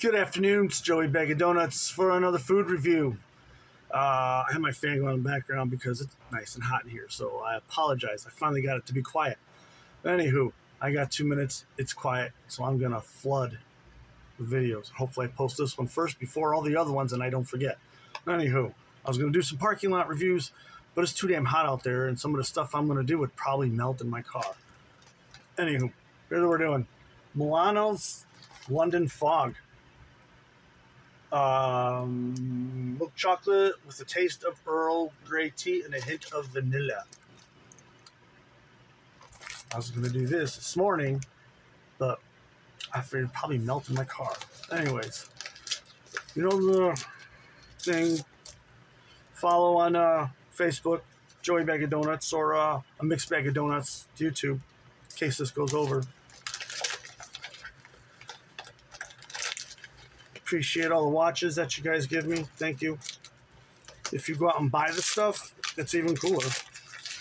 Good afternoon, it's Joey Bag of Donuts for another food review. Uh, I have my fan going in the background because it's nice and hot in here, so I apologize. I finally got it to be quiet. But Anywho, I got two minutes, it's quiet, so I'm gonna flood the videos. Hopefully, I post this one first before all the other ones and I don't forget. Anywho, I was gonna do some parking lot reviews, but it's too damn hot out there, and some of the stuff I'm gonna do would probably melt in my car. Anywho, here's what we're doing Milano's London Fog um, milk chocolate with a taste of Earl Grey tea and a hint of vanilla. I was going to do this this morning, but I figured it'd probably melt in my car. Anyways, you know the thing. Follow on uh, Facebook, Joey Bag of Donuts, or uh, a mixed bag of donuts, YouTube, in case this goes over. Appreciate all the watches that you guys give me. Thank you. If you go out and buy the stuff, it's even cooler.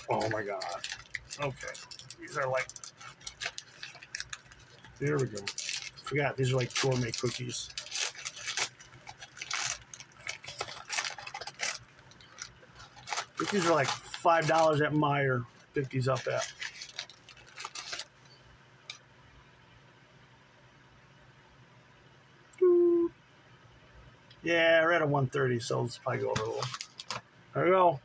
Oh my god. Okay. These are like. There we go. Forgot, these are like gourmet cookies. These are like $5 at Meijer. Pick these up at. Yeah, we're at a 130, so let's probably go over a little. There we go.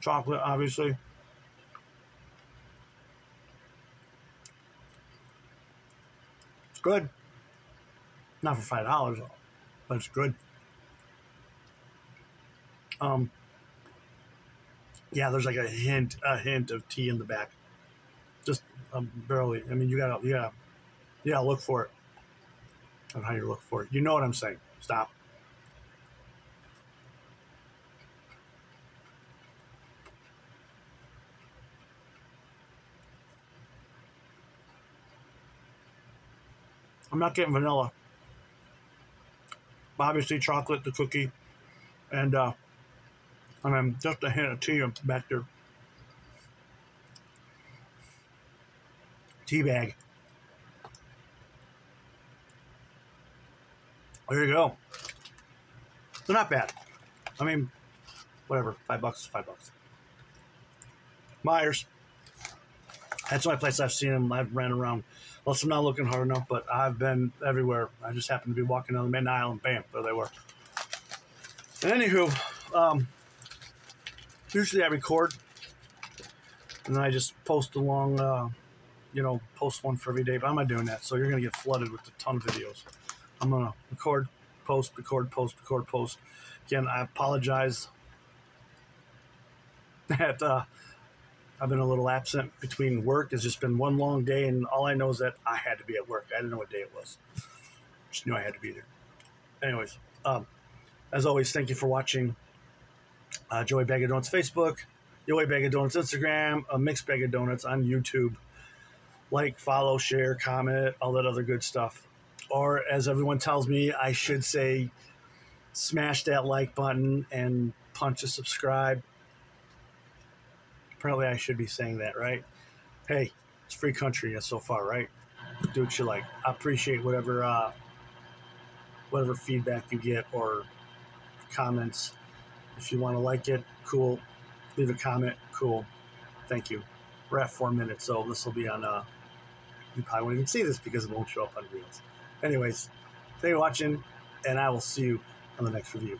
Chocolate, obviously. It's good. Not for five dollars, but it's good. Um, yeah, there's like a hint, a hint of tea in the back just um, barely. I mean, you gotta, you gotta, you look for it. On how you look for it. You know what I'm saying. Stop. I'm not getting vanilla. Obviously, chocolate, the cookie, and uh, I mean, just a hint of tea back there. Tea bag. There you go. They're not bad. I mean, whatever, five bucks, five bucks. Meijer's. That's only place I've seen them. I've ran around. Unless I'm not looking hard enough, but I've been everywhere. I just happened to be walking down the main aisle and bam, there they were. And anywho, um, usually I record and then I just post along uh, you know, post one for every day, but I'm not doing that. So you're going to get flooded with a ton of videos. I'm going to record, post, record, post, record, post. Again, I apologize that uh, I've been a little absent between work. It's just been one long day, and all I know is that I had to be at work. I didn't know what day it was. Just knew I had to be there. Anyways, um, as always, thank you for watching uh, Joey Bag of Donuts Facebook, Joey Bag of Donuts Instagram, a mixed bag of donuts on YouTube like, follow, share, comment, all that other good stuff. Or as everyone tells me, I should say, smash that like button and punch a subscribe. Apparently, I should be saying that, right? Hey, it's free country so far, right? Do what you like. I appreciate whatever uh, whatever feedback you get or comments. If you want to like it, cool. Leave a comment, cool. Thank you. We're at four minutes, so this will be on uh, you probably won't even see this because it won't show up on Reels. Anyways, thank you for watching, and I will see you on the next review.